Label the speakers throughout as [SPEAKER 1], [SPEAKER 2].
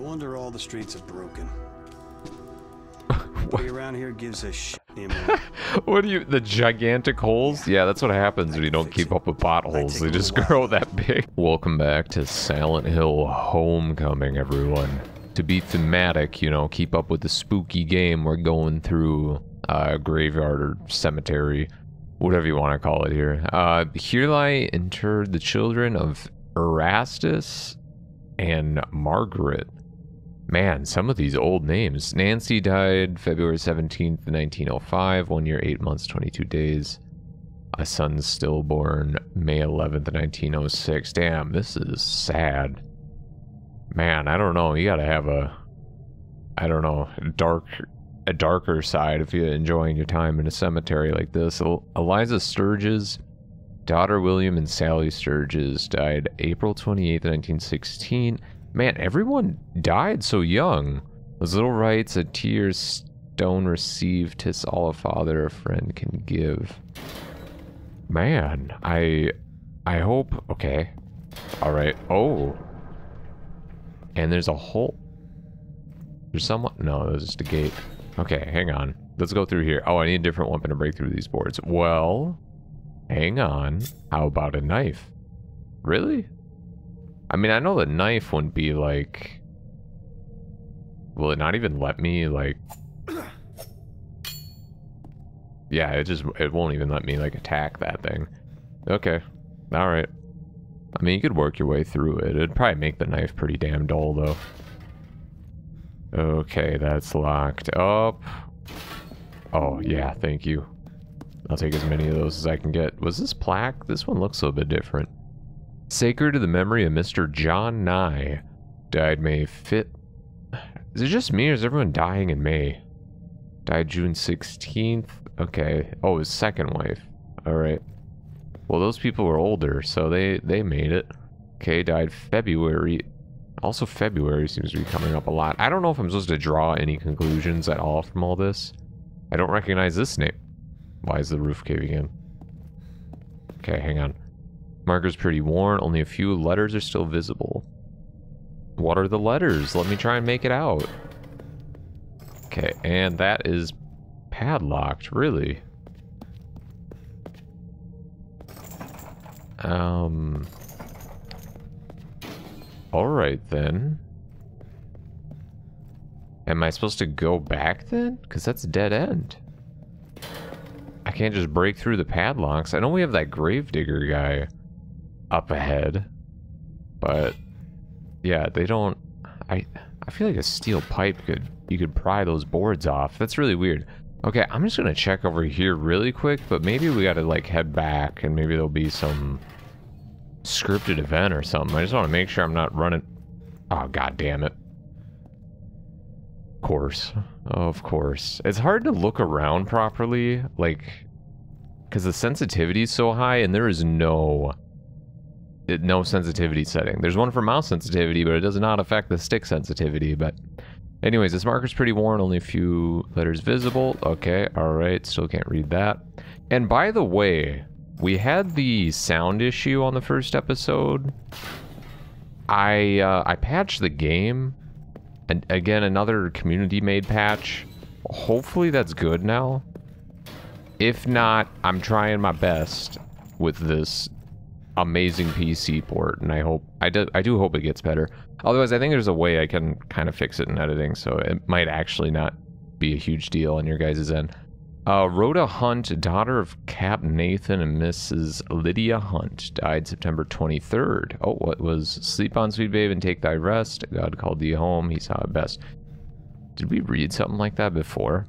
[SPEAKER 1] No wonder all the streets are broken. Nobody around here gives a shit.
[SPEAKER 2] What do you, the gigantic holes? Yeah, that's what happens when you don't keep up with potholes. They just grow that big. Welcome back to Silent Hill Homecoming, everyone. To be thematic, you know, keep up with the spooky game, we're going through uh, graveyard or cemetery, whatever you want to call it here. Uh, here lie interred the children of Erastus and Margaret. Man, some of these old names. Nancy died February 17th, 1905, one year, eight months, 22 days. A son stillborn May 11th, 1906. Damn, this is sad. Man, I don't know. You gotta have a, I don't know, dark, a darker side if you're enjoying your time in a cemetery like this. El- Eliza Sturges, daughter William and Sally Sturges, died April 28th, 1916. Man, everyone died so young. Those little rites a tear stone received, tis all a father a friend can give. Man, I I hope okay. Alright. Oh. And there's a hole. There's someone no, there's just a gate. Okay, hang on. Let's go through here. Oh, I need a different weapon to break through these boards. Well, hang on. How about a knife? Really? I mean, I know the knife wouldn't be like... Will it not even let me, like... Yeah, it just, it won't even let me, like, attack that thing. Okay. Alright. I mean, you could work your way through it. It'd probably make the knife pretty damn dull, though. Okay, that's locked up. Oh, yeah, thank you. I'll take as many of those as I can get. Was this plaque? This one looks a little bit different. Sacred to the memory of Mr. John Nye. Died May 5th. Is it just me or is everyone dying in May? Died June 16th. Okay. Oh, his second wife. Alright. Well, those people were older, so they, they made it. Okay, died February. Also, February seems to be coming up a lot. I don't know if I'm supposed to draw any conclusions at all from all this. I don't recognize this name. Why is the roof caving in? Okay, hang on. Marker's pretty worn. Only a few letters are still visible. What are the letters? Let me try and make it out. Okay, and that is padlocked, really. Um... Alright then. Am I supposed to go back then? Because that's a dead end. I can't just break through the padlocks. I know we have that gravedigger guy up ahead. But yeah, they don't I I feel like a steel pipe could you could pry those boards off. That's really weird. Okay, I'm just gonna check over here really quick, but maybe we gotta like head back and maybe there'll be some scripted event or something. I just want to make sure I'm not running. Oh god damn it. Of course. Of course. It's hard to look around properly, like because the sensitivity is so high and there is no no sensitivity setting. There's one for mouse sensitivity, but it does not affect the stick sensitivity. But anyways, this marker's pretty worn, only a few letters visible. Okay, all right, still can't read that. And by the way, we had the sound issue on the first episode. I uh, I patched the game, and again another community-made patch. Hopefully that's good now. If not, I'm trying my best with this amazing PC port, and I hope I do I do hope it gets better. Otherwise, I think there's a way I can kind of fix it in editing, so it might actually not be a huge deal on your guys' end. Uh, Rhoda Hunt, daughter of Cap Nathan and Mrs. Lydia Hunt, died September 23rd. Oh, what was sleep on, sweet babe, and take thy rest? God called thee home. He saw it best. Did we read something like that before?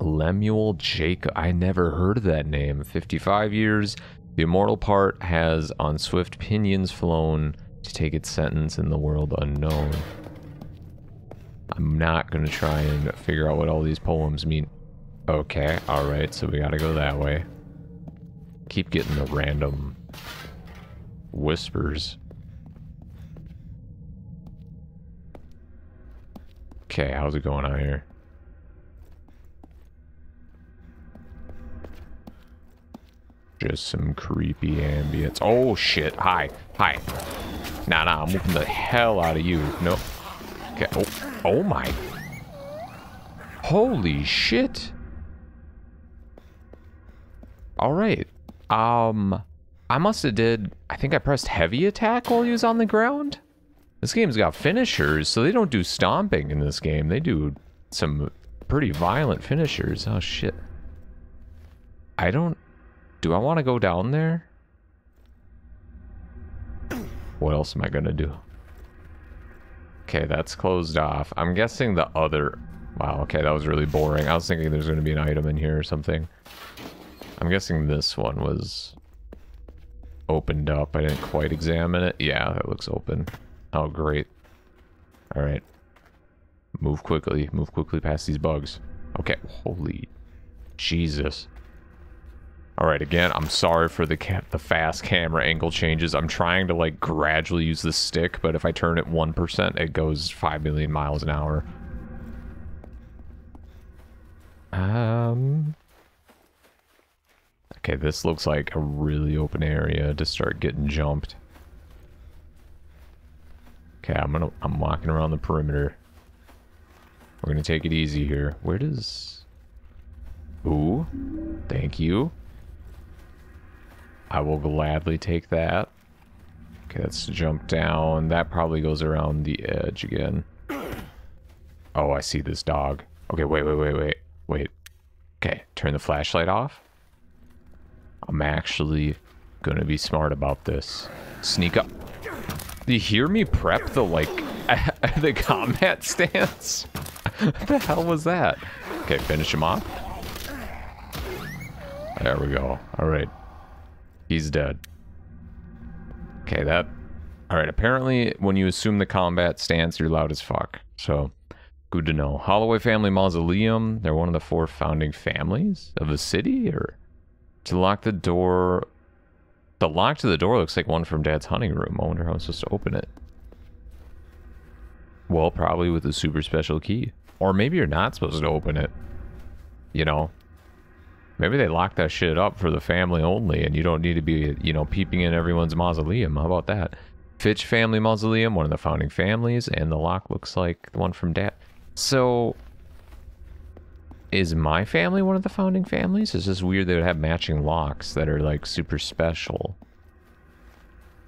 [SPEAKER 2] Lemuel Jacob. I never heard of that name. 55 years. The immortal part has on swift pinions flown to take its sentence in the world unknown. I'm not going to try and figure out what all these poems mean. Okay, alright, so we gotta go that way. Keep getting the random whispers. Okay, how's it going out here? Just some creepy ambience. Oh shit, hi, hi. Nah, nah, I'm whooping the hell out of you. No. Okay. Oh, oh my. Holy shit. All right. Um, I must have did, I think I pressed heavy attack while he was on the ground. This game's got finishers, so they don't do stomping in this game. They do some pretty violent finishers. Oh, shit. I don't... Do I want to go down there? What else am I going to do? Okay, that's closed off. I'm guessing the other... Wow, okay, that was really boring. I was thinking there's going to be an item in here or something. I'm guessing this one was opened up. I didn't quite examine it. Yeah, it looks open. Oh, great. Alright. Move quickly. Move quickly past these bugs. Okay. Holy Jesus. Alright, again, I'm sorry for the the fast camera angle changes. I'm trying to, like, gradually use the stick, but if I turn it 1%, it goes 5 million miles an hour. Um... Okay, this looks like a really open area to start getting jumped. Okay, I'm gonna I'm walking around the perimeter. We're gonna take it easy here. Where does Ooh, thank you. I will gladly take that. Okay, let's jump down. That probably goes around the edge again. Oh, I see this dog. Okay, wait, wait, wait, wait. Wait. Okay, turn the flashlight off. I'm actually gonna be smart about this. Sneak up. Do you hear me prep the, like, the combat stance? what the hell was that? Okay, finish him off. There we go. Alright. He's dead. Okay, that... Alright, apparently when you assume the combat stance, you're loud as fuck. So, good to know. Holloway Family Mausoleum. They're one of the four founding families of the city, or... To lock the door... The lock to the door looks like one from Dad's hunting room. I wonder how I'm supposed to open it. Well, probably with a super special key. Or maybe you're not supposed to open it. You know? Maybe they lock that shit up for the family only and you don't need to be, you know, peeping in everyone's mausoleum. How about that? Fitch family mausoleum, one of the founding families, and the lock looks like the one from Dad. So, is my family one of the founding families? It's just weird they would have matching locks that are like super special.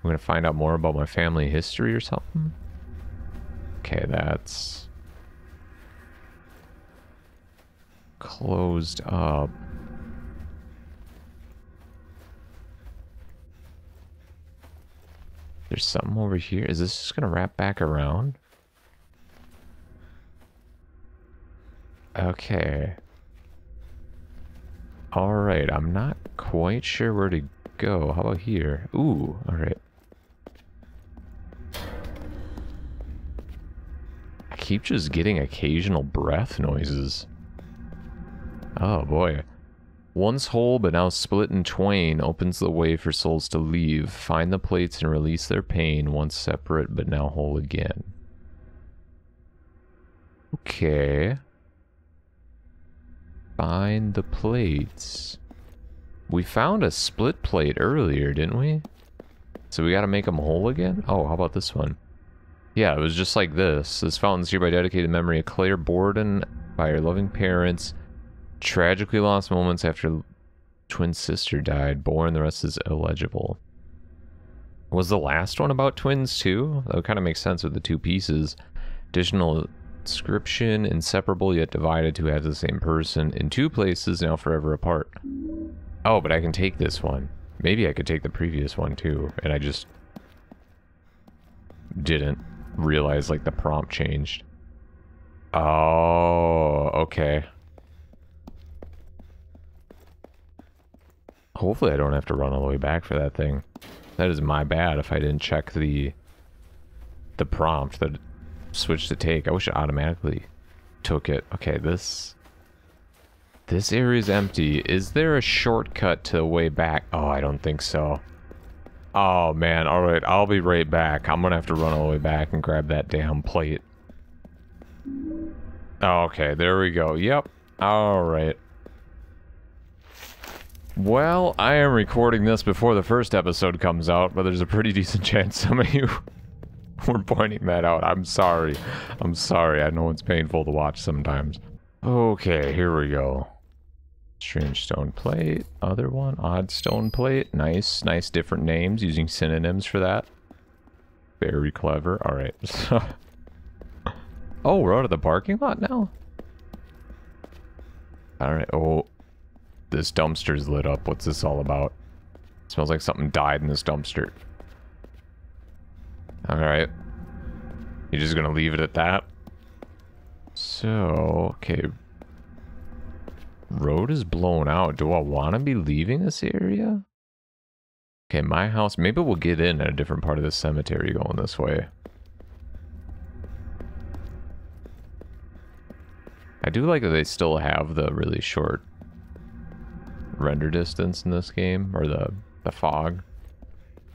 [SPEAKER 2] I'm gonna find out more about my family history or something. Okay, that's closed up. There's something over here. Is this just gonna wrap back around? Okay. Alright, I'm not quite sure where to go. How about here? Ooh, alright. I keep just getting occasional breath noises. Oh boy. Once whole but now split in twain opens the way for souls to leave, find the plates and release their pain, once separate but now whole again. Okay. Find the plates. We found a split plate earlier, didn't we? So we gotta make them whole again? Oh, how about this one? Yeah, it was just like this. This fountain's hereby dedicated memory of Claire Borden by her loving parents. Tragically lost moments after twin sister died. Born, the rest is illegible. Was the last one about twins too? That kind of make sense with the two pieces. Additional Inscription, inseparable yet divided to have the same person in two places now forever apart. Oh, but I can take this one. Maybe I could take the previous one too, and I just didn't realize like the prompt changed. Oh, okay. Hopefully I don't have to run all the way back for that thing. That is my bad if I didn't check the the prompt that switch to take. I wish it automatically took it. Okay, this... This area is empty. Is there a shortcut to the way back? Oh, I don't think so. Oh, man. Alright, I'll be right back. I'm gonna have to run all the way back and grab that damn plate. Okay, there we go. Yep. Alright. Well, I am recording this before the first episode comes out, but there's a pretty decent chance some of you we're pointing that out. I'm sorry. I'm sorry. I know it's painful to watch sometimes. Okay, here we go. Strange stone plate. Other one. Odd stone plate. Nice. Nice different names using synonyms for that. Very clever. Alright. oh, we're out of the parking lot now? Alright. Oh. This dumpster's lit up. What's this all about? smells like something died in this dumpster. Alright. You're just gonna leave it at that? So, okay. Road is blown out. Do I want to be leaving this area? Okay, my house. Maybe we'll get in at a different part of the cemetery going this way. I do like that they still have the really short render distance in this game, or the, the fog,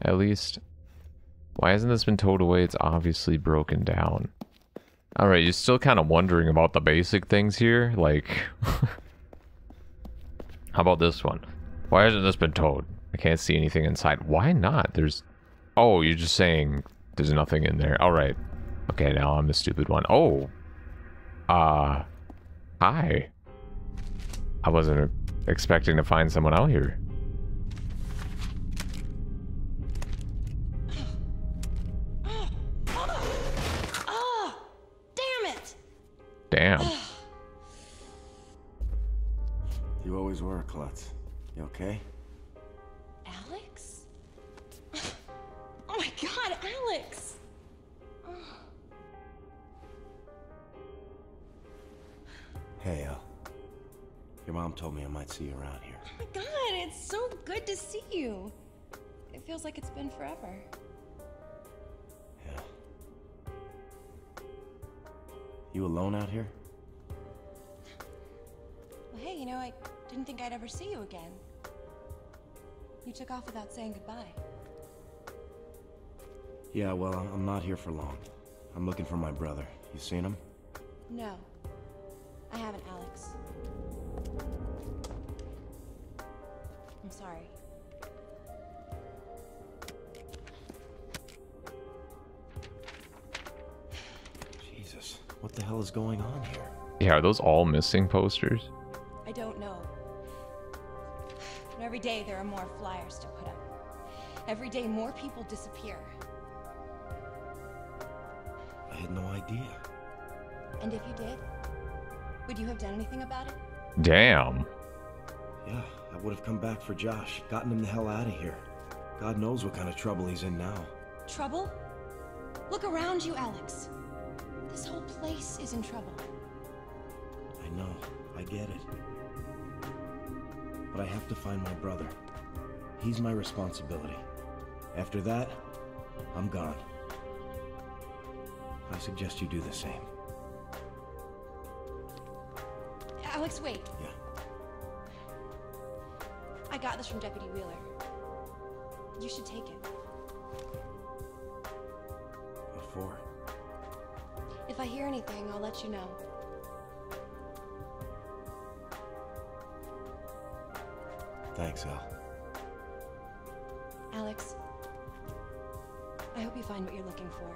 [SPEAKER 2] at least. Why hasn't this been towed away? It's obviously broken down. Alright, you're still kind of wondering about the basic things here, like... How about this one? Why hasn't this been towed? I can't see anything inside. Why not? There's... Oh, you're just saying there's nothing in there. Alright. Okay, now I'm the stupid one. Oh! Uh... Hi. I wasn't expecting to find someone out here. Damn.
[SPEAKER 1] It Damned You always were a klutz. You okay?
[SPEAKER 3] Alex? Oh my god, Alex!
[SPEAKER 1] Your mom told me I might see you around here.
[SPEAKER 3] Oh my god, it's so good to see you. It feels like it's been forever.
[SPEAKER 1] Yeah. You alone out here?
[SPEAKER 3] Well, hey, you know, I didn't think I'd ever see you again. You took off without saying goodbye.
[SPEAKER 1] Yeah, well, I'm I'm not here for long. I'm looking for my brother. You seen him?
[SPEAKER 3] No. I haven't, Alex. Sorry.
[SPEAKER 1] Jesus, what the hell is going on here?
[SPEAKER 2] Yeah, are those all missing posters?
[SPEAKER 3] I don't know. But every day there are more flyers to put up. Every day more people disappear.
[SPEAKER 1] I had no idea.
[SPEAKER 3] And if you did, would you have done anything about it?
[SPEAKER 2] Damn.
[SPEAKER 1] Yeah, I would have come back for Josh, gotten him the hell out of here. God knows what kind of trouble he's in now.
[SPEAKER 3] Trouble? Look around you, Alex. This whole place is in trouble.
[SPEAKER 1] I know, I get it. But I have to find my brother. He's my responsibility. After that, I'm gone. I suggest you do the same.
[SPEAKER 3] Alex, wait.
[SPEAKER 1] Yeah.
[SPEAKER 3] I got this from Deputy Wheeler. You should take it.
[SPEAKER 1] Before.
[SPEAKER 3] If I hear anything, I'll let you know.
[SPEAKER 1] Thanks, Elle.
[SPEAKER 3] Alex, I hope you find what you're looking for.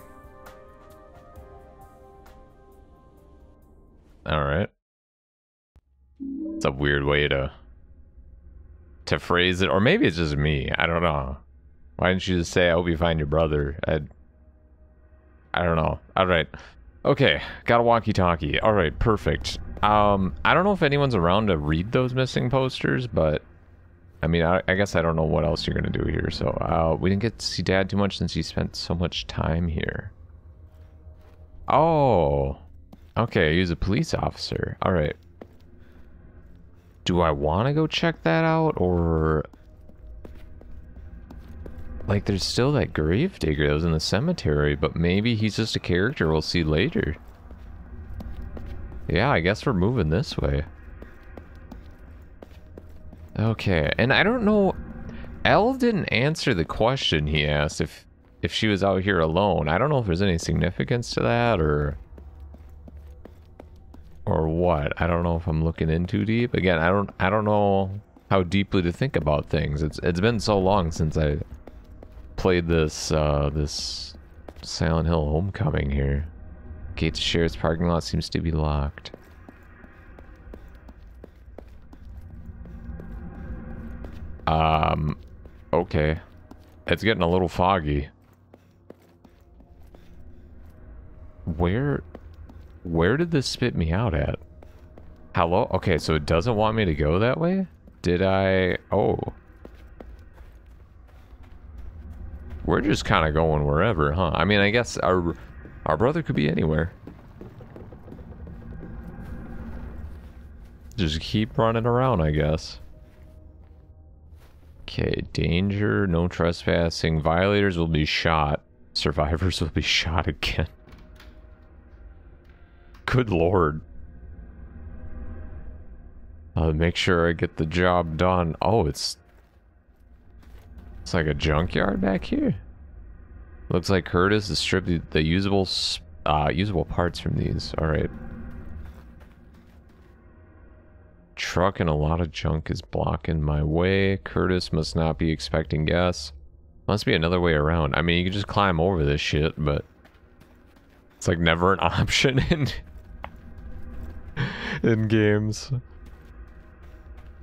[SPEAKER 2] Alright. It's a weird way to to phrase it. Or maybe it's just me. I don't know. Why didn't you just say I hope you find your brother? I I don't know. Alright. Okay, got a walkie-talkie. Alright, perfect. Um, I don't know if anyone's around to read those missing posters, but I mean, I, I guess I don't know what else you're gonna do here. So, uh, we didn't get to see Dad too much since he spent so much time here. Oh, okay. He's a police officer. All right. Do I want to go check that out, or like, there's still that grave digger that was in the cemetery, but maybe he's just a character we'll see later. Yeah, I guess we're moving this way. Okay, and I don't know. Elle didn't answer the question he asked if if she was out here alone. I don't know if there's any significance to that or or what. I don't know if I'm looking in too deep. Again, I don't I don't know how deeply to think about things. It's it's been so long since I played this uh this Silent Hill Homecoming here. Gate to Sheriff's parking lot seems to be locked. Um, okay. It's getting a little foggy. Where, where did this spit me out at? Hello? Okay, so it doesn't want me to go that way? Did I? Oh. We're just kind of going wherever, huh? I mean, I guess our our brother could be anywhere. Just keep running around, I guess. Okay, danger, no trespassing. Violators will be shot. Survivors will be shot again. Good lord. Uh, make sure I get the job done. Oh, it's... It's like a junkyard back here. Looks like Curtis stripped the, the usable, uh, usable parts from these. Alright. Truck and a lot of junk is blocking my way. Curtis must not be expecting guests. Must be another way around. I mean, you can just climb over this shit, but... It's like never an option in... in games.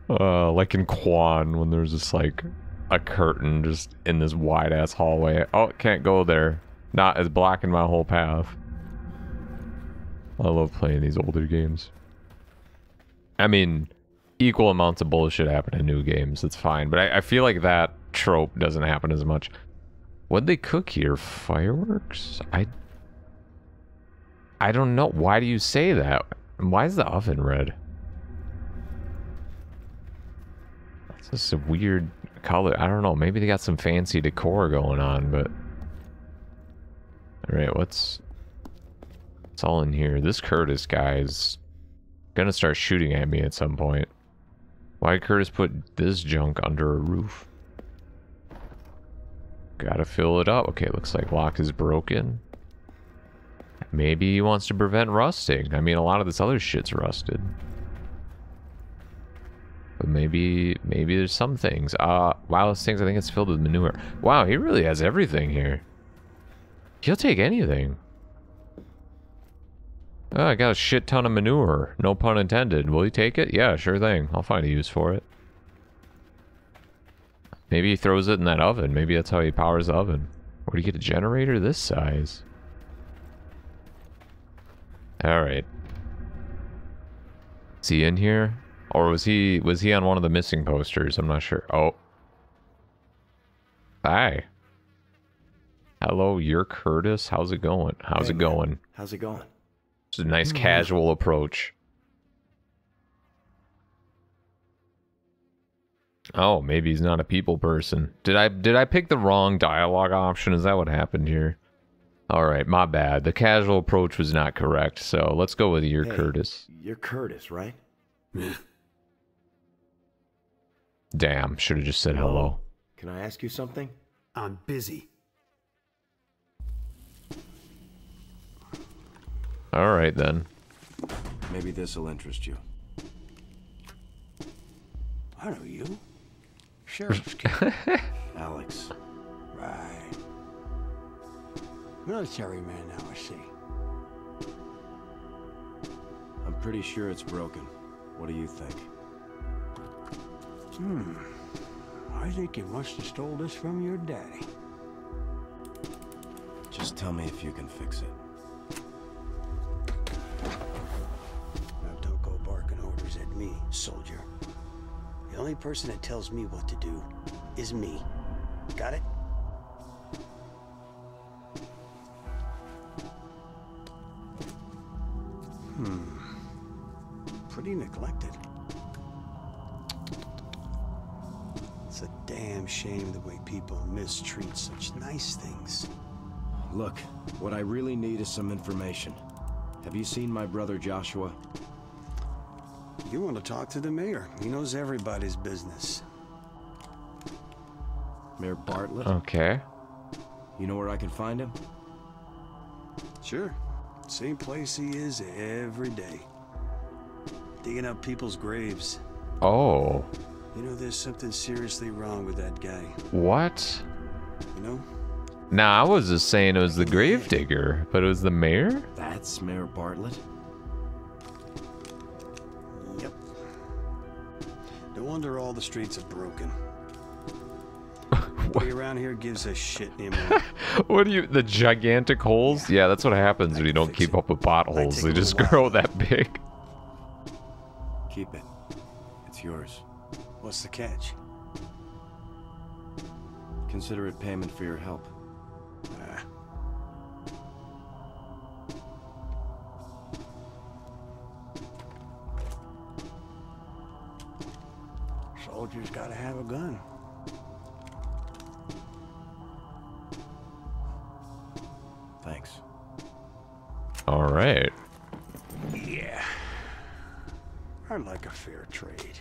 [SPEAKER 2] Uh, like in Quan, when there's just like a curtain just in this wide ass hallway. Oh, can't go there. Not as blocking my whole path. I love playing these older games. I mean, equal amounts of bullshit happen in new games. It's fine, but I, I feel like that trope doesn't happen as much. What'd they cook here? Fireworks? I. I don't know. Why do you say that? Why is the oven red? It's is a weird color. I don't know. Maybe they got some fancy decor going on, but. Alright, what's. It's all in here? This Curtis guy's gonna start shooting at me at some point. Why Curtis put this junk under a roof? Gotta fill it up. Okay, looks like lock is broken. Maybe he wants to prevent rusting. I mean, a lot of this other shit's rusted. But maybe, maybe there's some things. Uh, wow, this things I think it's filled with manure. Wow, he really has everything here. He'll take anything. Oh, I got a shit ton of manure. No pun intended. Will he take it? Yeah, sure thing. I'll find a use for it. Maybe he throws it in that oven. Maybe that's how he powers the oven. Where do you get a generator this size? Alright. Is he in here? Or was he was he on one of the missing posters? I'm not sure. Oh. Hi. Hello, you're Curtis. How's it going? How's
[SPEAKER 1] Hey,
[SPEAKER 2] it
[SPEAKER 1] man.
[SPEAKER 2] going?
[SPEAKER 1] How's it going?
[SPEAKER 2] It's a nice mm-hmm. casual approach. Oh, maybe he's not a people person. Did I did I pick the wrong dialogue option? Is that what happened here? All right, my bad. The casual approach was not correct. So let's go with your
[SPEAKER 1] Hey,
[SPEAKER 2] Curtis.
[SPEAKER 1] You're Curtis, right?
[SPEAKER 2] Damn, should have just said hello.
[SPEAKER 1] Can I ask you something?
[SPEAKER 4] I'm busy.
[SPEAKER 2] All right then.
[SPEAKER 1] Maybe this will interest you.
[SPEAKER 4] I know you. Sheriff's kid.
[SPEAKER 1] Alex.
[SPEAKER 4] right. Military man now, I see.
[SPEAKER 1] I'm pretty sure it's broken. What do you think? Hmm.
[SPEAKER 4] I think you must have stole this from your daddy.
[SPEAKER 1] Just tell me if you can fix it.
[SPEAKER 4] Now don't go barking orders at me, soldier. The only person that tells me what to do is me. Got it? Shame the way people mistreat such nice things.
[SPEAKER 1] Look, what I really need is some information. Have you seen my brother Joshua?
[SPEAKER 4] You want to talk to the mayor. He knows everybody's business.
[SPEAKER 1] Mayor Bartlett?
[SPEAKER 2] Okay.
[SPEAKER 1] You know where I can find him?
[SPEAKER 4] Sure. Same place he is every day. Digging up people's graves.
[SPEAKER 2] Oh,
[SPEAKER 4] You know, there's something seriously wrong with that guy.
[SPEAKER 2] what?
[SPEAKER 4] You know?
[SPEAKER 2] Nah, I was just saying it was the gravedigger, but it was the mayor?
[SPEAKER 1] That's Mayor Bartlett?
[SPEAKER 4] Yep. No wonder all the streets are broken. Nobody around here gives a shit anymore.
[SPEAKER 2] What do you, the gigantic holes? Yeah, that's what happens when you don't keep up with potholes. They just grow that big.
[SPEAKER 1] Keep it. It's yours.
[SPEAKER 4] What's the catch?
[SPEAKER 1] Consider it payment for your help.
[SPEAKER 4] Ah. Soldiers gotta have a gun.
[SPEAKER 1] Thanks.
[SPEAKER 2] All right.
[SPEAKER 4] Yeah. I like a fair trade.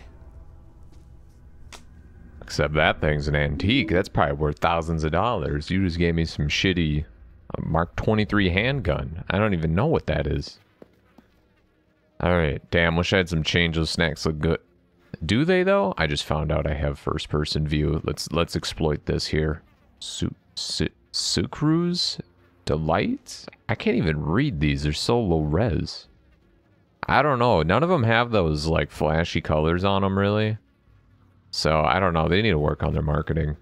[SPEAKER 2] Except that thing's an antique. That's probably worth thousands of dollars. You just gave me some shitty uh, Mark 23 handgun. I don't even know what that is. All right. Damn, wish I had some change. Those snacks look good. Do they though? I just found out I have first person view. Let's let's exploit this here. Su su sucrus delights. I can't even read these. They're so low res. I don't know. None of them have those like flashy colors on them really. So I don't know. They need to work on their marketing.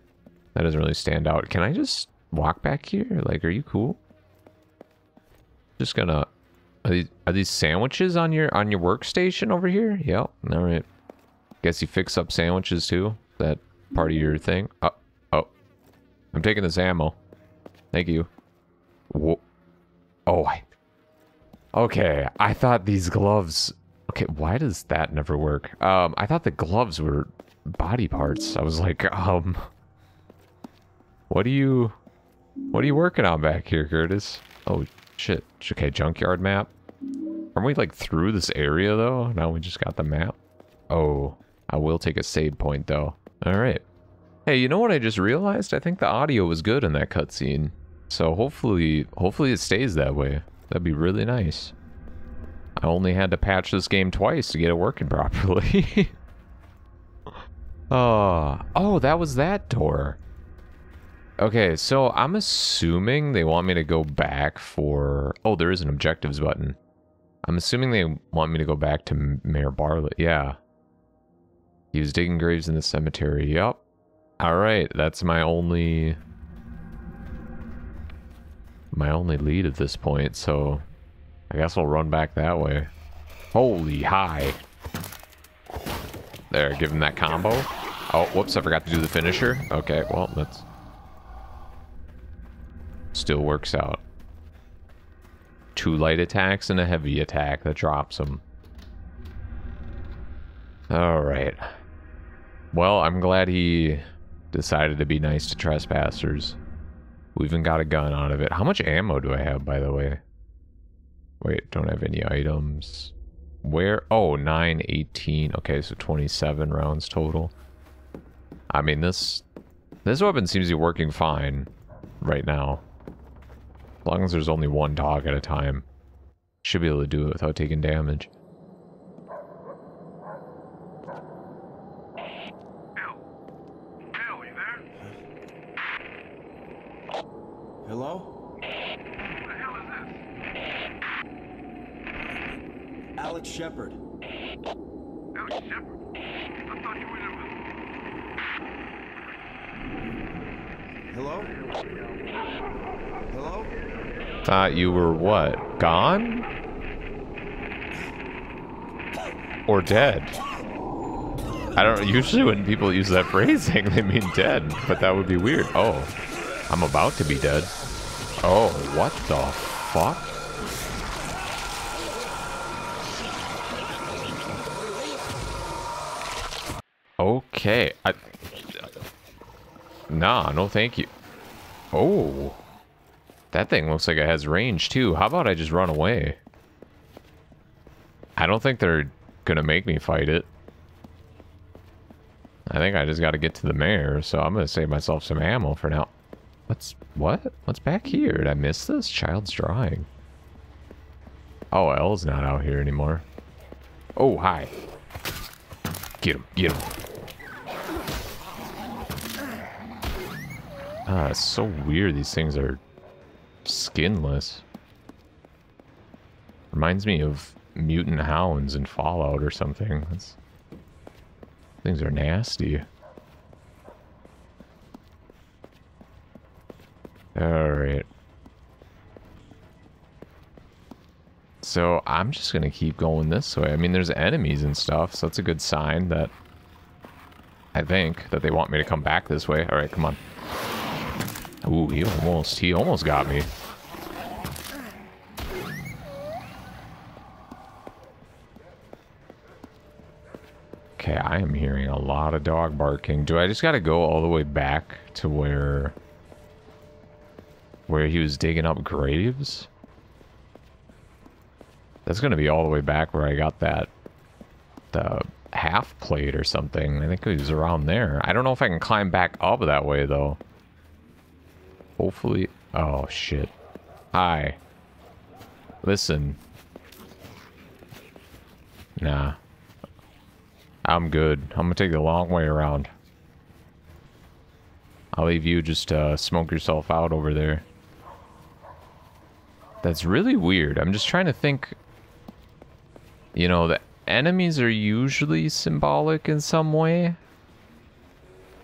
[SPEAKER 2] That doesn't really stand out. Can I just walk back here? Like, are you cool? Just gonna. Are these, are these sandwiches on your on your workstation over here? Yep. All right. Guess you fix up sandwiches too. That part of your thing. Oh, oh. I'm taking this ammo. Thank you. Whoa. Oh, I. Okay, I thought these gloves. Okay, why does that never work? Um, I thought the gloves were body parts. I was like, um, what are you, what are you working on back here, Curtis? Oh shit. Okay, junkyard map. Aren't we like through this area though? Now we just got the map. Oh, I will take a save point though. All right. Hey, you know what I just realized? I think the audio was good in that cutscene. So hopefully, hopefully it stays that way. That'd be really nice. I only had to patch this game twice to get it working properly. Oh, oh, that was that door. Okay, so I'm assuming they want me to go back for... Oh, there is an objectives button. I'm assuming they want me to go back to Mayor Bartlett. Yeah. He was digging graves in the cemetery. Yup. Alright, that's my only... My only lead at this point, so... I guess I'll run back that way. Holy high. There, give him that combo. Oh, whoops, I forgot to do the finisher. Okay, well, that's... Still works out. Two light attacks and a heavy attack that drops him. Alright. Well, I'm glad he decided to be nice to trespassers. We even got a gun out of it. How much ammo do I have, by the way? Wait, don't have any items. Where? Oh, 9, 18. Okay, so 27 rounds total. I mean, this this weapon seems to be working fine right now. As long as there's only one dog at a time. Should be able to do it without taking damage.
[SPEAKER 1] Hello? Alex Shepherd.
[SPEAKER 5] Alex Shepherd? I thought you were
[SPEAKER 1] Hello? Hello?
[SPEAKER 2] Thought you were what? Gone? Or dead? I don't usually when people use that phrasing they mean dead, but that would be weird. Oh, I'm about to be dead. Oh, what the fuck? Okay, I Nah, no thank you. Oh. That thing looks like it has range too. How about I just run away? I don't think they're gonna make me fight it. I think I just gotta get to the mayor, so I'm gonna save myself some ammo for now. What's what? What's back here? Did I miss this? Child's drawing. Oh, Elle's not out here anymore. Oh, hi. Get him, get him. Ah, it's so weird. These things are skinless. Reminds me of mutant hounds in Fallout or something. That's, things are nasty. Alright. So I'm just gonna keep going this way. I mean, there's enemies and stuff, so that's a good sign that I think that they want me to come back this way. All right, come on. Ooh, he almost he almost got me. Okay, I am hearing a lot of dog barking. Do I just got to go all the way back to where where he was digging up graves? That's to be all the way back where I got that the half plate or something. I think it was around there. I don't know if I can climb back up that way though. Hopefully. Oh shit. Hi. Listen. Nah. I'm good. I'm gonna take the long way around. I'll leave you just uh, smoke yourself out over there. That's really weird. I'm just trying to think. You know, the enemies are usually symbolic in some way.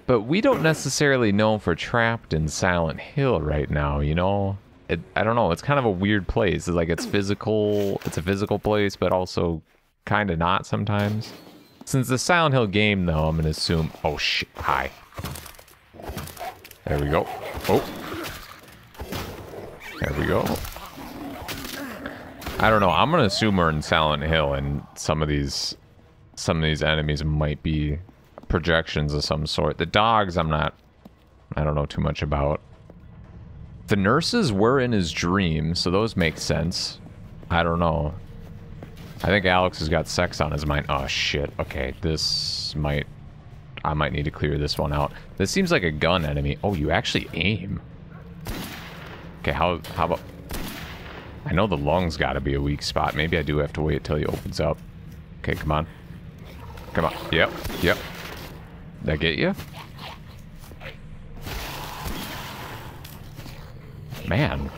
[SPEAKER 2] But we don't necessarily know if we're trapped in Silent Hill right now, you know? It, I don't know, it's kind of a weird place. It's like it's physical, it's a physical place, but also kind of not sometimes. Since the Silent Hill game, though, I'm going to assume... Oh, shit. Hi. There we go. Oh. There we go. I don't know. I'm gonna assume we're in Silent Hill, and some of these, some of these enemies might be projections of some sort. The dogs, I'm not. I don't know too much about. The nurses were in his dream, so those make sense. I don't know. I think Alex has got sex on his mind. Oh shit. Okay, this might. I might need to clear this one out. This seems like a gun enemy. Oh, you actually aim. Okay, how how about I know the lungs got to be a weak spot. Maybe I do have to wait till he opens up. Okay, come on. Come on. Yep, yep. Did I get you? Man.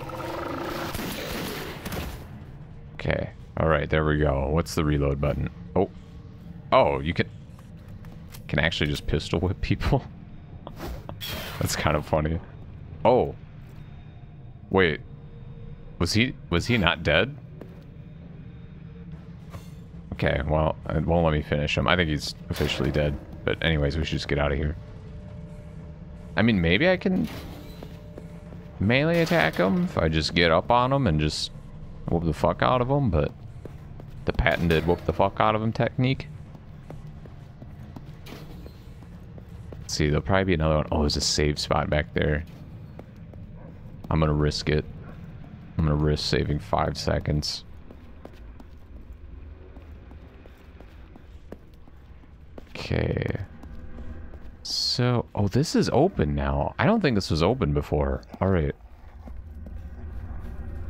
[SPEAKER 2] Okay. All right, there we go. What's the reload button? Oh. Oh, you can... Can actually just pistol whip people? That's kind of funny. Oh. Wait. Was he was he not dead? Okay, well, it won't let me finish him. I think he's officially dead. But anyways, we should just get out of here. I mean, maybe I can melee attack him if I just get up on him and just whoop the fuck out of him, but the patented whoop the fuck out of him technique. Let's see, there'll probably be another one. Oh, there's a save spot back there. I'm gonna risk it. I'm gonna risk saving five seconds. Okay. So, oh, this is open now. I don't think this was open before. All right.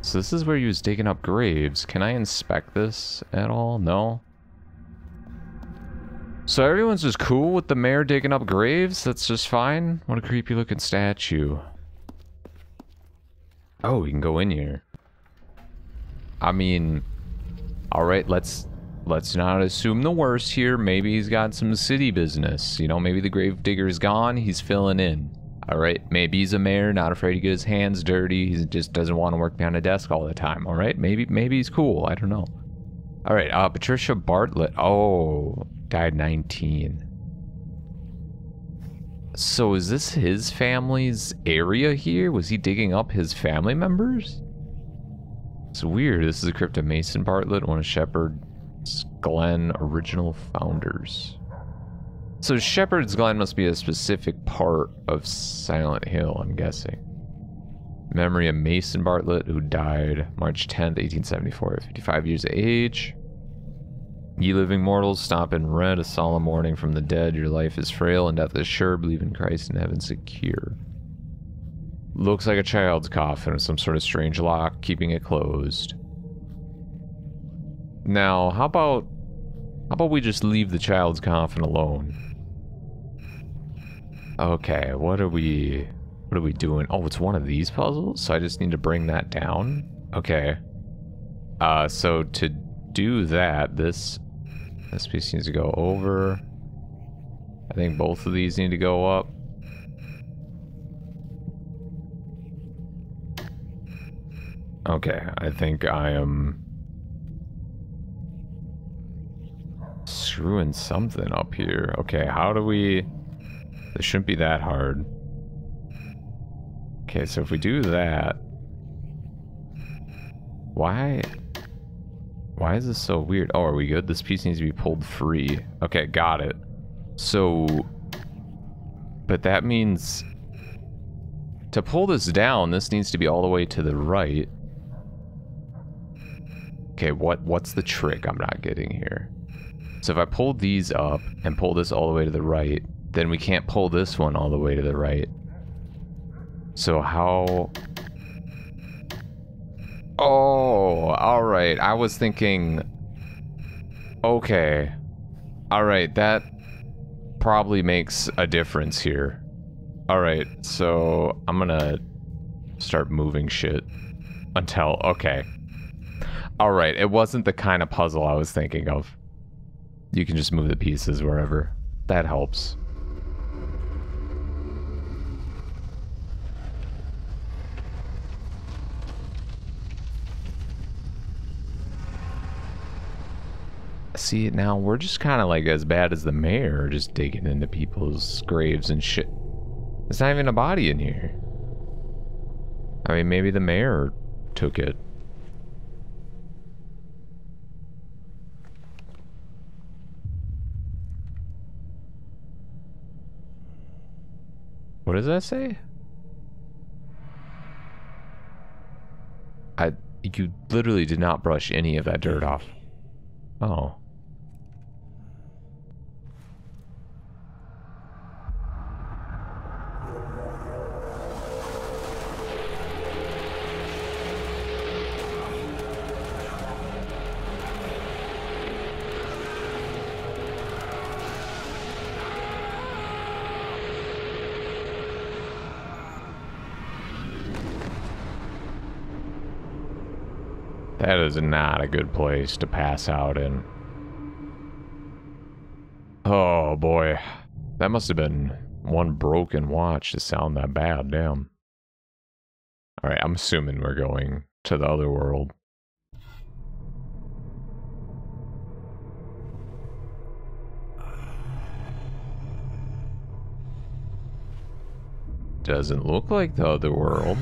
[SPEAKER 2] So this is where he was digging up graves. Can I inspect this at all? No? So everyone's just cool with the mayor digging up graves? That's just fine? What a creepy looking statue. Oh, we can go in here. I mean, all right, let's let's not assume the worst here. Maybe he's got some city business. You know, maybe the grave digger's gone. He's filling in. All right, maybe he's a mayor, not afraid to get his hands dirty. He just doesn't want to work behind a desk all the time. All right, maybe maybe he's cool. I don't know. All right, uh, Patricia Bartlett. Oh, died 19. So is this his family's area here? Was he digging up his family members? It's weird. This is a crypt of Mason Bartlett, one of Shepherd's Glen original founders. So Shepherd's Glen must be a specific part of Silent Hill, I'm guessing. Memory of Mason Bartlett, who died March 10th, 1874, at 55 years of age. Ye living mortals, stop and read a solemn warning from the dead. Your life is frail and death is sure. Believe in Christ and heaven secure. Looks like a child's coffin with some sort of strange lock keeping it closed. Now, how about how about we just leave the child's coffin alone? Okay, what are we What are we doing? Oh, it's one of these puzzles? So I just need to bring that down? Okay. Uh, so to do that, this, this piece needs to go over. I think both of these need to go up. Okay, I think I am screwing something up here. Okay, how do we... This shouldn't be that hard. Okay, so if we do that... Why... Why is this so weird? Oh, are we good? This piece needs to be pulled free. Okay, got it. So... But that means... To pull this down, this needs to be all the way to the right. Okay, what what's the trick I'm not getting here? So if I pull these up and pull this all the way to the right, then we can't pull this one all the way to the right. So how... Oh, alright. I was thinking... Okay. Alright, that probably makes a difference here. Alright, so I'm gonna start moving shit until... Okay. Alright, it wasn't the kind of puzzle I was thinking of. You can just move the pieces wherever. That helps. See, it now we're just kind of like as bad as the mayor, just digging into people's graves and shit. There's not even a body in here. I mean, maybe the mayor took it. What does that say? I you literally did not brush any of that dirt off. Oh. That is not a good place to pass out in. Oh boy. That must have been one broken watch to sound that bad, damn. Alright, I'm assuming we're going to the other world. Doesn't look like the other world.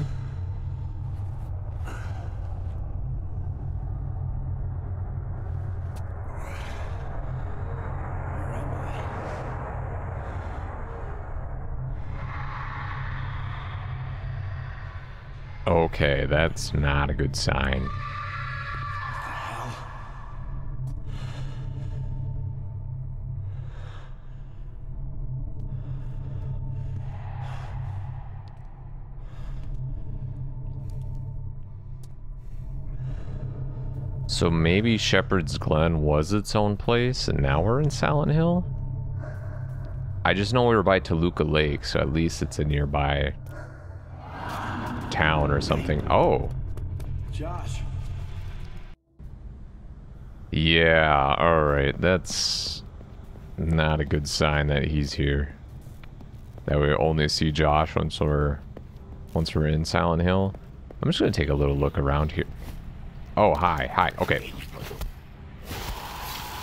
[SPEAKER 2] Okay, that's not a good sign. So maybe Shepherd's Glen was its own place, and now we're in Silent Hill? I just know we were by Toluca Lake, so at least it's a nearby town or something. Oh,
[SPEAKER 1] Josh.
[SPEAKER 2] yeah, alright. That's not a good sign that he's here. That we only see Josh once we're once we're in Silent Hill. I'm just gonna take a little look around here. Oh, hi, hi, okay.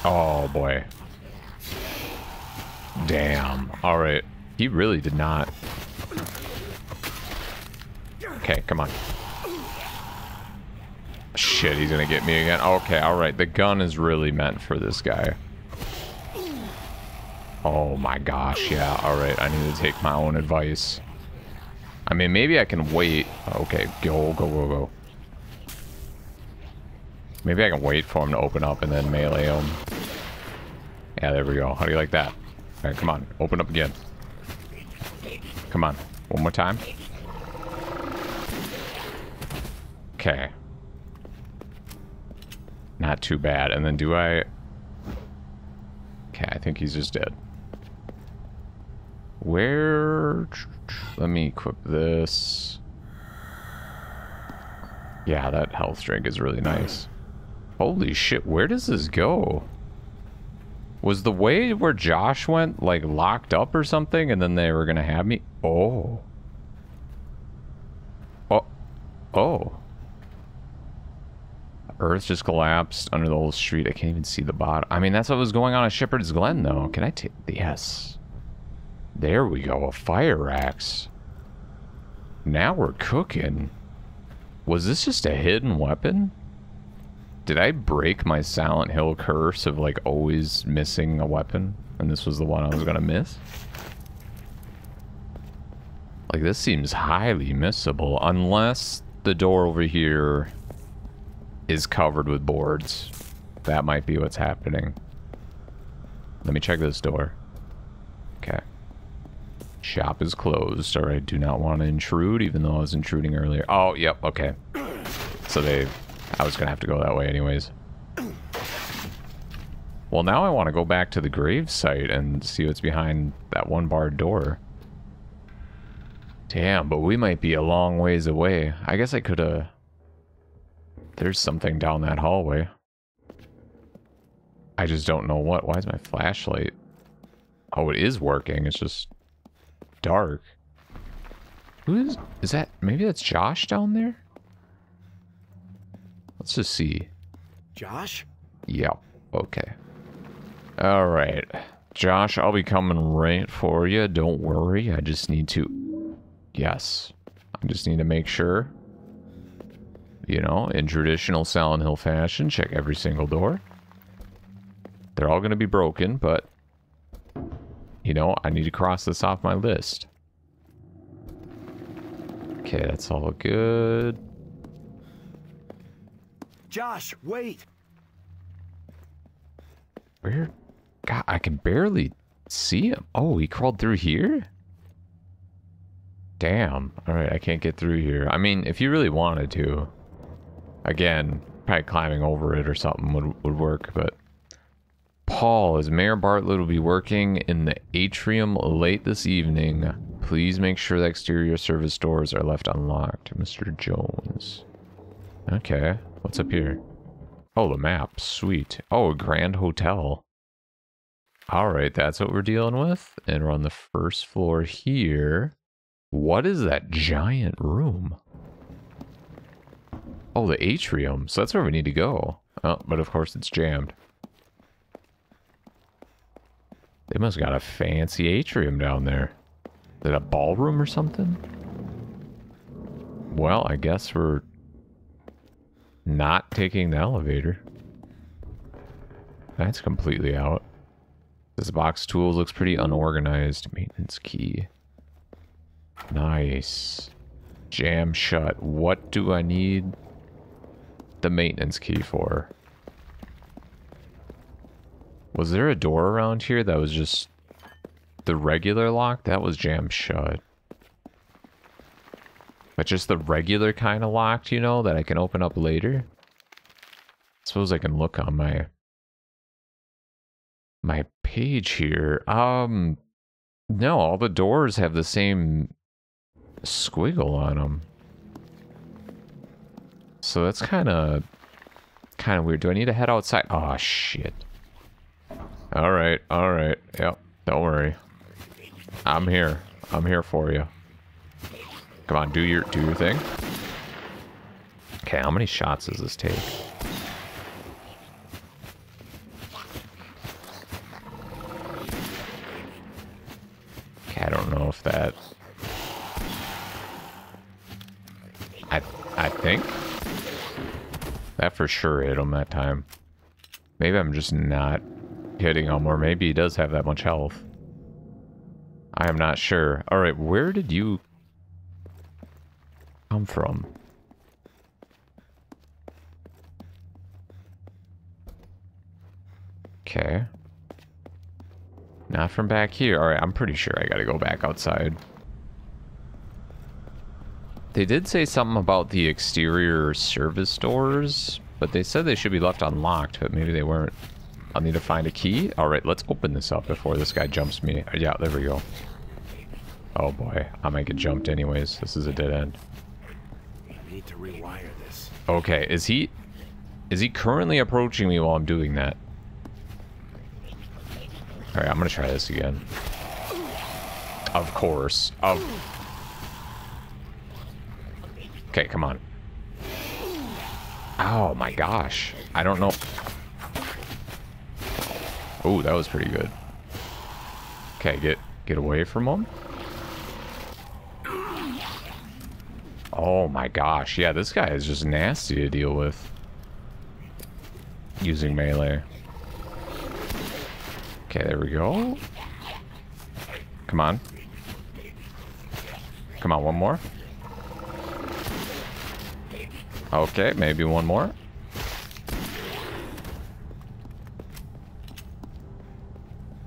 [SPEAKER 2] Oh boy. Damn. Alright. He really did not. Okay, come on. Shit, he's gonna get me again. Okay, alright. The gun is really meant for this guy. Oh my gosh, yeah. Alright, I need to take my own advice. I mean, maybe I can wait. Okay, go, go, go, go. Maybe I can wait for him to open up and then melee him. Yeah, there we go. How do you like that? All right, come on. Open up again. Come on. One more time. Okay. Not too bad. And then do I... Okay, I think he's just dead. Where... Let me equip this. Yeah, that health drink is really nice. Holy shit, where does this go? Was the way where Josh went, like, locked up or something, and then they were gonna have me? Oh. Oh. Oh. Earth just collapsed under the whole street. I can't even see the bottom. I mean, that's what was going on at Shepherd's Glen, though. Can I take... Yes. There we go. A fire axe. Now we're cooking. Was this just a hidden weapon? Did I break my Silent Hill curse of, like, always missing a weapon? And this was the one I was gonna miss? Like, this seems highly missable. Unless the door over here is covered with boards. That might be what's happening. Let me check this door. Okay. Shop is closed. Alright, do not want to intrude, even though I was intruding earlier. Oh, yep, okay. So they... I was going to have to go that way anyways. Well, now I want to go back to the grave site and see what's behind that one barred door. Damn, but we might be a long ways away. I guess I could have... There's something down that hallway. I just don't know what. Why is my flashlight... Oh, it is working. It's just dark. Who is... Is that... Maybe that's Josh down there? Let's just see.
[SPEAKER 4] Josh?
[SPEAKER 2] Yep. Okay. Alright. Josh, I'll be coming right for you. Don't worry. I just need to... Yes. I just need to make sure. You know, in traditional Silent Hill fashion, check every single door. They're all going to be broken, but... You know, I need to cross this off my list. Okay, that's all good.
[SPEAKER 4] Josh, wait!
[SPEAKER 2] Where? God, I can barely see him. Oh, he crawled through here? Damn. Alright, I can't get through here. I mean, if you really wanted to. Again, probably climbing over it or something would, would work, but... Paul, as Mayor Bartlett will be working in the atrium late this evening, please make sure the exterior service doors are left unlocked. Mr. Jones. Okay, what's up here? Oh, the map. Sweet. Oh, a grand hotel. Alright, that's what we're dealing with. And we're on the first floor here. What is that giant room? Oh, the atrium. So that's where we need to go. Oh, but of course it's jammed. They must have got a fancy atrium down there. Is it a ballroom or something? Well, I guess we're not taking the elevator. That's completely out. This box tool looks pretty unorganized. Maintenance key. Nice. Jam shut. What do I need the maintenance key for? Was there a door around here that was just the regular lock? That was jammed shut. But just the regular kind of locked, you know, that I can open up later? I suppose I can look on my my page here. Um no, all the doors have the same squiggle on them. So that's kind of kind of weird. Do I need to head outside? Oh shit. All right, all right. Yep, don't worry. I'm here. I'm here for you. Come on, do your do your thing. Okay, how many shots does this take? Okay, I don't know if that. I I think that for sure hit him that time. Maybe I'm just not hitting him, or maybe he does have that much health. I am not sure. Alright, where did you come from? Okay. Not from back here. Alright, I'm pretty sure I gotta go back outside. They did say something about the exterior service doors, but they said they should be left unlocked, but maybe they weren't. I'll need to find a key. Alright, let's open this up before this guy jumps me. Yeah, there we go. Oh boy, I might get jumped anyways. This is a dead end.
[SPEAKER 1] I need to rewire this.
[SPEAKER 2] Okay, is he... Is he currently approaching me while I'm doing that? Alright, I'm gonna try this again. Of course. Of... Okay, come on. Oh my gosh. I don't know. Oh, that was pretty good. Okay, get get away from him. Oh my gosh. Yeah, this guy is just nasty to deal with. Using melee. Okay, there we go. Come on. Come on, one more. Okay, maybe one more.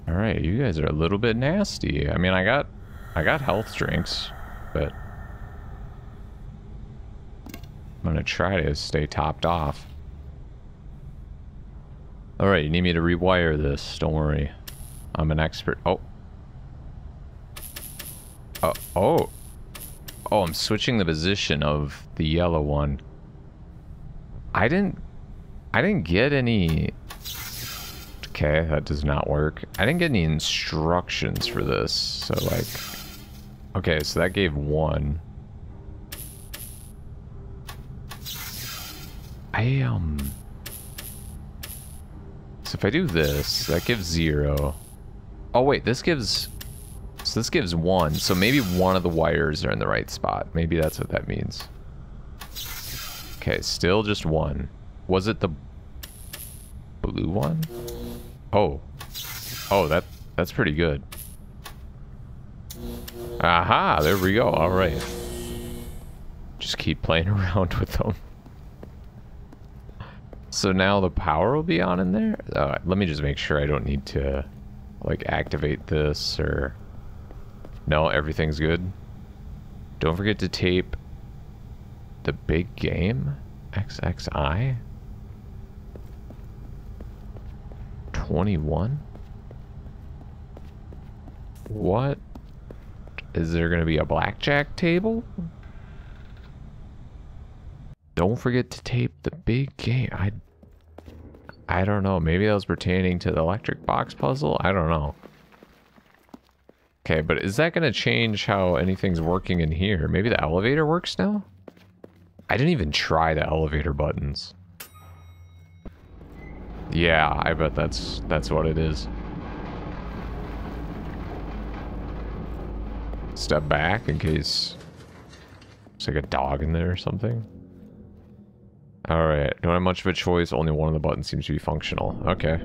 [SPEAKER 2] Alright, you guys are a little bit nasty. I mean, I got... I got health drinks, but... I'm gonna try to stay topped off. Alright, you need me to rewire this. Don't worry. I'm an expert. Oh. Oh. Oh. Oh, I'm switching the position of the yellow one. I didn't... I didn't get any... Okay, that does not work. I didn't get any instructions for this, so like... Okay, so that gave one. I, um... So if I do this, that gives zero. Oh wait, this gives... So this gives one, so maybe one of the wires are in the right spot. Maybe that's what that means. Okay, still just one. Was it the blue one? Oh. Oh, that that's pretty good. Aha, there we go. All right. Just keep playing around with them. So now the power will be on in there? Let me just make sure I don't need to like activate this or... No, everything's good. Don't forget to tape the big game? XXI? 21? What? Is there going to be a blackjack table? Don't forget to tape the big game. I I don't know. Maybe that was pertaining to the electric box puzzle? I don't know. Okay, but is that going to change how anything's working in here? Maybe the elevator works now? I didn't even try the elevator buttons. Yeah, I bet that's that's what it is. Step back in case it's like a dog in there or something. Alright, don't have much of a choice, only one of the buttons seems to be functional. Okay.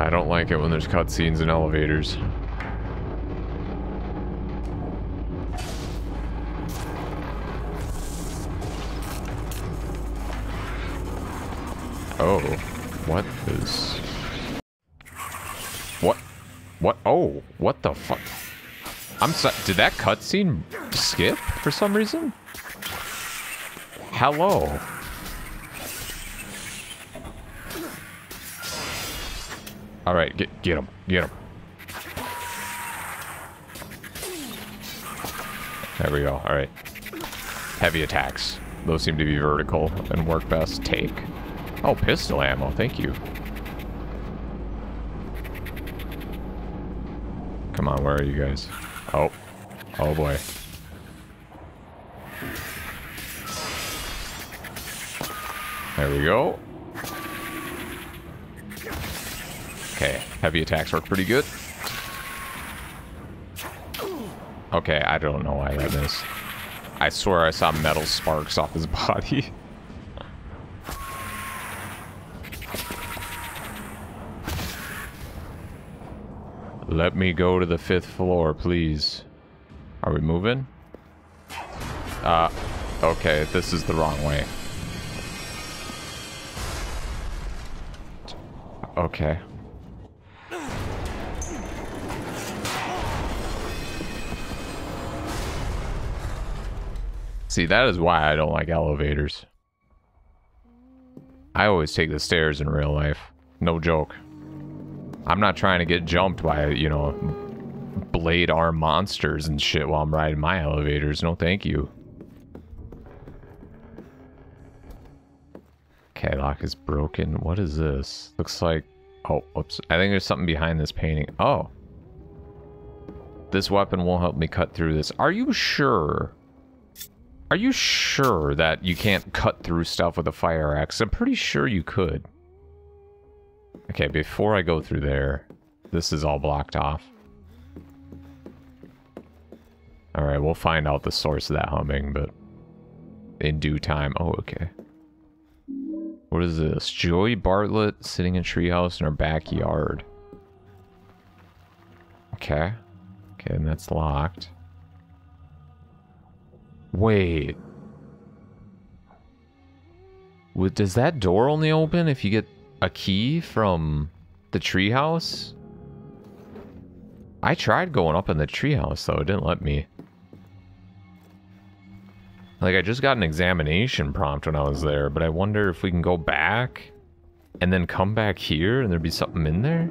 [SPEAKER 2] I don't like it when there's cutscenes in elevators. Oh, what is... What? What? Oh, what the fuck? I'm did that cutscene skip for some reason? Hello. All right, get get him, get him. There we go. All right. Heavy attacks. Those seem to be vertical and work best. Take. Oh, pistol ammo. Thank you. Come on, where are you guys? Oh. Oh boy. There we go. Okay, heavy attacks work pretty good. Okay, I don't know why that missed. I swear I saw metal sparks off his body. Let me go to the fifth floor, please. Are we moving? Uh, okay, this is the wrong way. Okay. See, that is why I don't like elevators. I always take the stairs in real life. No joke. I'm not trying to get jumped by, you know, blade arm monsters and shit while I'm riding my elevators. No, thank you. Okay, lock is broken. What is this? Looks like... Oh, whoops. I think there's something behind this painting. Oh. This weapon won't help me cut through this. Are you sure? Are you sure that you can't cut through stuff with a fire axe? I'm pretty sure you could. Okay, before I go through there, this is all blocked off. Alright, we'll find out the source of that humming, but in due time. Oh, okay. What is this? Joey Bartlett sitting in treehouse in our backyard. Okay. Okay, and that's locked. Wait. Does that door only open if you get a key from the treehouse? I tried going up in the treehouse though, it didn't let me. Like, I just got an examination prompt when I was there, but I wonder if we can go back and then come back here and there'd be something in there?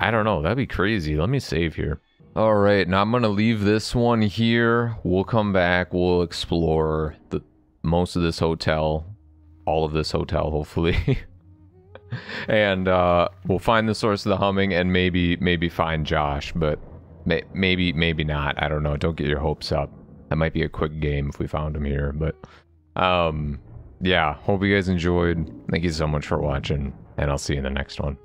[SPEAKER 2] I don't know. That'd be crazy. Let me save here. All right, now I'm going to leave this one here. We'll come back. We'll explore the most of this hotel. All of this hotel, hopefully. and uh, we'll find the source of the humming and maybe maybe find Josh, but may maybe maybe not. I don't know. Don't get your hopes up. That might be a quick game if we found him here, but um yeah, hope you guys enjoyed. Thank you so much for watching, and I'll see you in the next one.